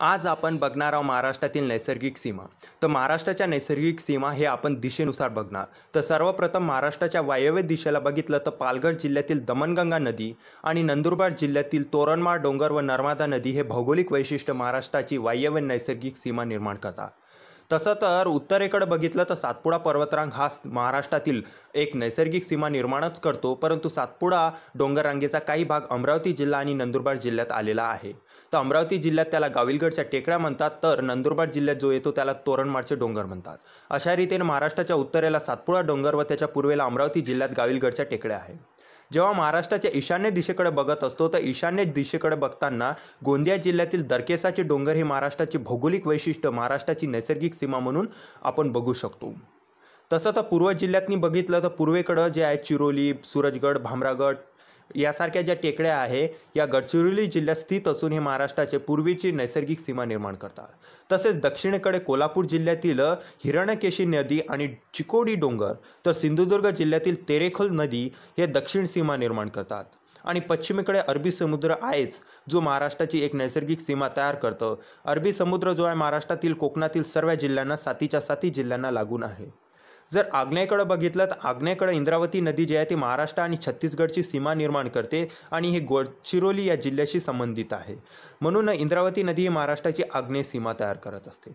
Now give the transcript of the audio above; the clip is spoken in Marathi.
आज आपण बघणार आहोत महाराष्ट्रातील नैसर्गिक सीमा. तर महाराष्ट्राच्या नैसर्गिक सीमा हे आपण दिशेनुसार बघणार. तर सर्वप्रथम महाराष्ट्राच्या वायव्य दिशेला बघितलं तर पालघर जिल्ह्यातील दमणगंगा नदी आणि नंदुरबार जिल्ह्यातील तोरणमाळ डोंगर व नर्मदा नदी हे भौगोलिक वैशिष्ट्य महाराष्ट्राची वायव्य नैसर्गिक सीमा निर्माण करतात. तसं तर उत्तरेकडे बघितलं तर सातपुडा पर्वतरांग हा महाराष्ट्रातील एक नैसर्गिक सीमा निर्माणच करतो परंतु सातपुडा डोंगररांगेचा काही भाग अमरावती जिल्हा आणि नंदुरबार जिल्ह्यात आलेला आहे. तर अमरावती जिल्ह्यात त्याला गाविलगडच्या टेकड्या म्हणतात तर नंदुरबार जिल्ह्यात जो येतो त्याला तोरणमाडचे डोंगर म्हणतात. अशा रीतीने महाराष्ट्राच्या उत्तरेला सातपुडा डोंगर व त्याच्या पूर्वेला अमरावती जिल्ह्यात गाविलगडच्या टेकड्या आहे जेव्हा महाराष्ट्राच्या ईशान्य दिशेकडे बघत असतो तर ईशान्य दिशेकडे बघताना गोंदिया जिल्ह्यातील दरकेसाचे डोंगर हे महाराष्ट्राचे भौगोलिक वैशिष्ट्य महाराष्ट्राची नैसर्गिक सीमा म्हणून आपण बघू शकतो. तसं तर पूर्व जिल्ह्यातनी बघितलं तर पूर्वेकडं जे आहे चिरोली सूरजगड भामरागड यासारख्या ज्या टेकड्या आहे या गडचिरोली जिल्ह्यात स्थित असून हे महाराष्ट्राचे पूर्वीची नैसर्गिक सीमा निर्माण करतात. तसेच दक्षिणेकडे कोल्हापूर जिल्ह्यातील हिरण्यकेशी नदी आणि चिकोडी डोंगर तर सिंधुदुर्ग जिल्ह्यातील तेरेखोल नदी हे दक्षिण सीमा निर्माण करतात. आणि पश्चिमेकडे अरबी समुद्र आहेच जो महाराष्ट्राची एक नैसर्गिक सीमा तयार करतं. अरबी समुद्र जो आहे महाराष्ट्रातील कोकणातील सर्व जिल्ह्यांना सातीच्या साती जिल्ह्यांना लागून आहे. जर आग्नेयकडं बघितलं तर आग्नेयकडं इंद्रावती नदी जी आहे ती महाराष्ट्र आणि छत्तीसगडची सीमा निर्माण करते आणि हे गडचिरोली या जिल्ह्याशी संबंधित आहे. म्हणून इंद्रावती नदी ही महाराष्ट्राची आग्नेय सीमा तयार करत असते.